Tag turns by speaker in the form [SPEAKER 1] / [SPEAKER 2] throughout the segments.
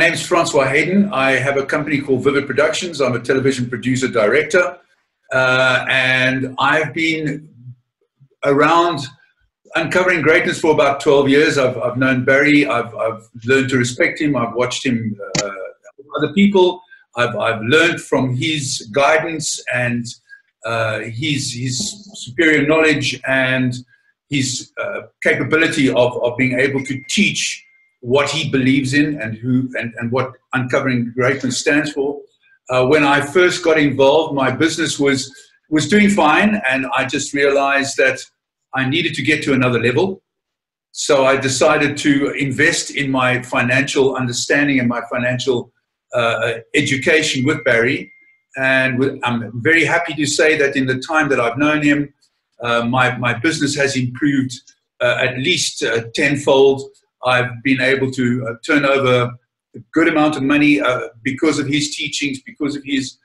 [SPEAKER 1] name is Francois Hayden. I have a company called Vivid Productions. I'm a television producer director. Uh, and I've been around uncovering greatness for about 12 years. I've, I've known Barry. I've, I've learned to respect him. I've watched him, uh, other people. I've, I've learned from his guidance and uh, his, his superior knowledge and his uh, capability of, of being able to teach what he believes in and who and, and what uncovering greatness stands for. Uh, when I first got involved, my business was was doing fine, and I just realized that I needed to get to another level. So I decided to invest in my financial understanding and my financial uh, education with Barry. And I'm very happy to say that in the time that I've known him, uh, my, my business has improved uh, at least uh, tenfold. I've been able to uh, turn over a good amount of money uh, because of his teachings, because of his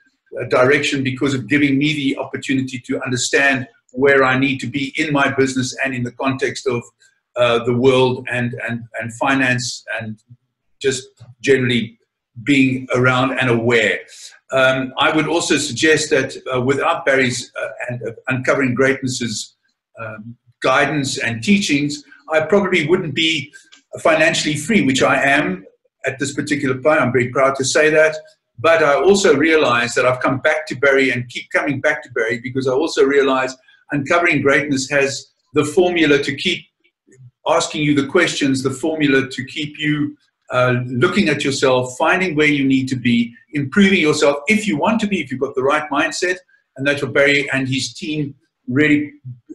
[SPEAKER 1] direction, because of giving me the opportunity to understand where I need to be in my business and in the context of uh, the world and, and, and finance and just generally being around and aware. Um, I would also suggest that uh, without Barry's uh, and uh, Uncovering Greatness's um, guidance and teachings, I probably wouldn't be financially free, which I am at this particular point. I'm very proud to say that. But I also realize that I've come back to Barry and keep coming back to Barry because I also realize uncovering greatness has the formula to keep asking you the questions, the formula to keep you uh, looking at yourself, finding where you need to be, improving yourself if you want to be, if you've got the right mindset. And that's what Barry and his team really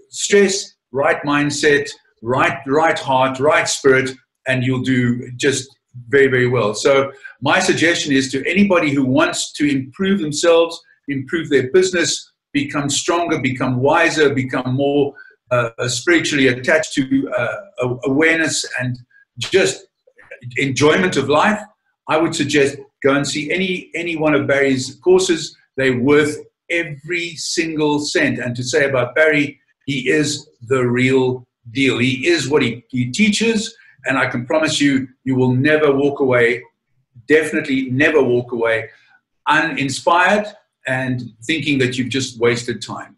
[SPEAKER 1] stress right mindset, right, right heart, right spirit, and you'll do just very, very well. So my suggestion is to anybody who wants to improve themselves, improve their business, become stronger, become wiser, become more uh, spiritually attached to uh, awareness and just enjoyment of life, I would suggest go and see any any one of Barry's courses. They're worth every single cent. And to say about Barry, he is the real deal. He is what he, he teaches and I can promise you, you will never walk away, definitely never walk away uninspired and thinking that you've just wasted time.